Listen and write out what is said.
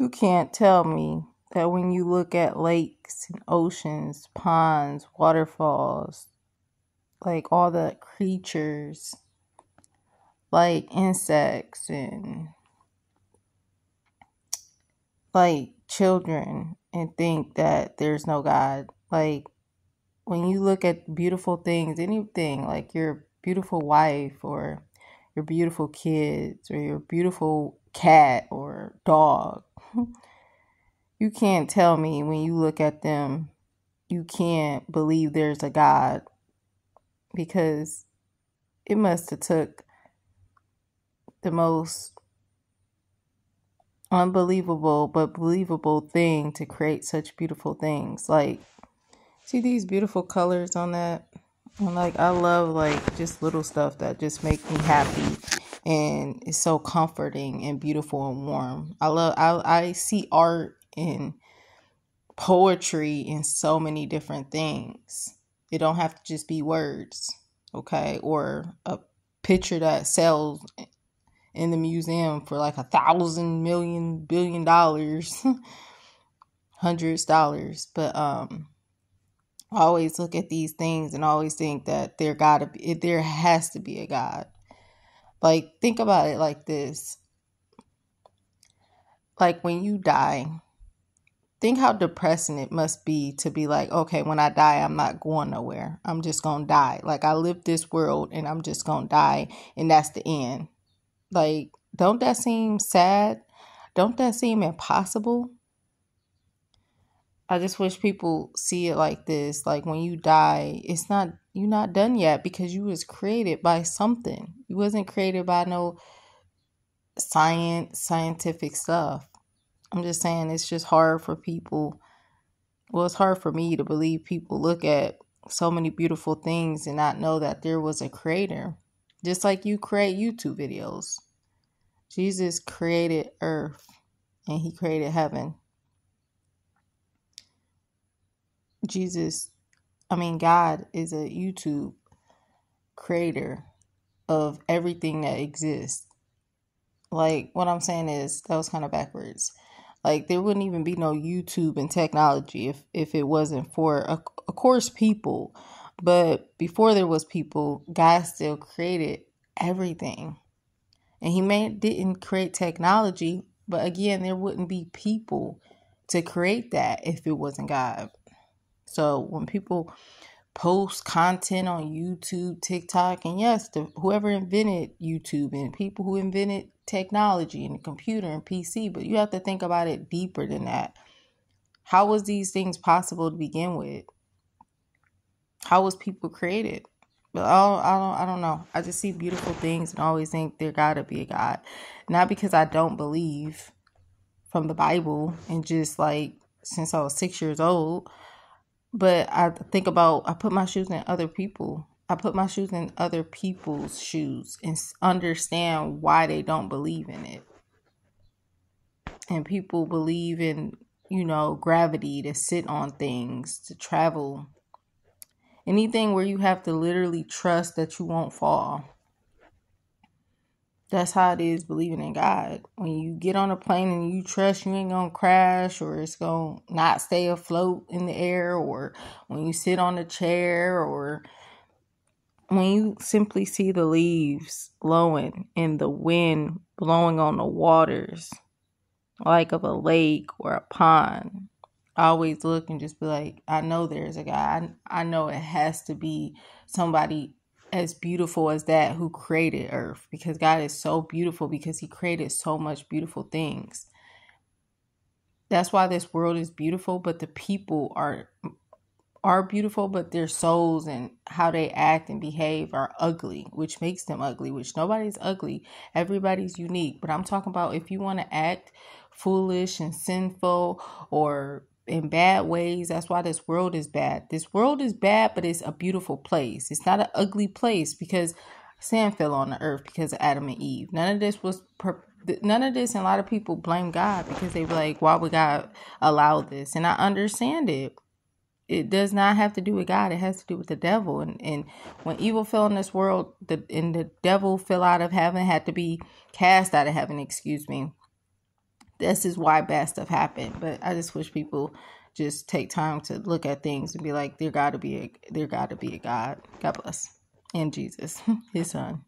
You can't tell me that when you look at lakes and oceans, ponds, waterfalls, like all the creatures, like insects and like children, and think that there's no God. Like when you look at beautiful things, anything like your beautiful wife or your beautiful kids or your beautiful cat or dog. You can't tell me when you look at them, you can't believe there's a God because it must have took the most unbelievable but believable thing to create such beautiful things. Like see these beautiful colors on that? And like I love like just little stuff that just make me happy and it's so comforting and beautiful and warm. I love I I see art and poetry and so many different things. It don't have to just be words, okay? Or a picture that sells in the museum for like a thousand million billion dollars, hundreds dollars. But um I always look at these things and always think that there gotta be there has to be a God. Like think about it like this. Like when you die, think how depressing it must be to be like, okay, when I die, I'm not going nowhere. I'm just going to die. Like, I live this world and I'm just going to die, and that's the end. Like, don't that seem sad? Don't that seem impossible? I just wish people see it like this. Like when you die, it's not you're not done yet because you was created by something. You wasn't created by no science, scientific stuff. I'm just saying it's just hard for people. Well, it's hard for me to believe people look at so many beautiful things and not know that there was a creator. Just like you create YouTube videos. Jesus created earth and he created heaven. Jesus, I mean, God is a YouTube creator of everything that exists. Like, what I'm saying is, that was kind of backwards. Like there wouldn't even be no YouTube and technology if if it wasn't for of course people. But before there was people, God still created everything. And he may didn't create technology, but again, there wouldn't be people to create that if it wasn't God. So when people post content on YouTube, TikTok, and yes, the, whoever invented YouTube and people who invented technology and the computer and PC, but you have to think about it deeper than that. How was these things possible to begin with? How was people created? But I don't, I don't, I don't know. I just see beautiful things and always think there gotta be a God. Not because I don't believe from the Bible and just like since I was six years old, but I think about I put my shoes in other people I put my shoes in other people's shoes and understand why they don't believe in it. And people believe in, you know, gravity to sit on things, to travel. Anything where you have to literally trust that you won't fall. That's how it is believing in God. When you get on a plane and you trust you ain't gonna crash or it's gonna not stay afloat in the air, or when you sit on a chair or when you simply see the leaves blowing and the wind blowing on the waters, like of a lake or a pond, I always look and just be like, I know there's a God. I, I know it has to be somebody as beautiful as that who created earth because God is so beautiful because he created so much beautiful things. That's why this world is beautiful, but the people are are beautiful, but their souls and how they act and behave are ugly, which makes them ugly, which nobody's ugly. Everybody's unique. But I'm talking about if you want to act foolish and sinful or in bad ways, that's why this world is bad. This world is bad, but it's a beautiful place. It's not an ugly place because sand fell on the earth because of Adam and Eve. None of this was per- none of this and a lot of people blame God because they were like, why would God allow this? And I understand it it does not have to do with God. It has to do with the devil. And and when evil fell in this world, the and the devil fell out of heaven, had to be cast out of heaven, excuse me. This is why bad stuff happened. But I just wish people just take time to look at things and be like, there got to be a there got to be a God. God bless, and Jesus, His Son.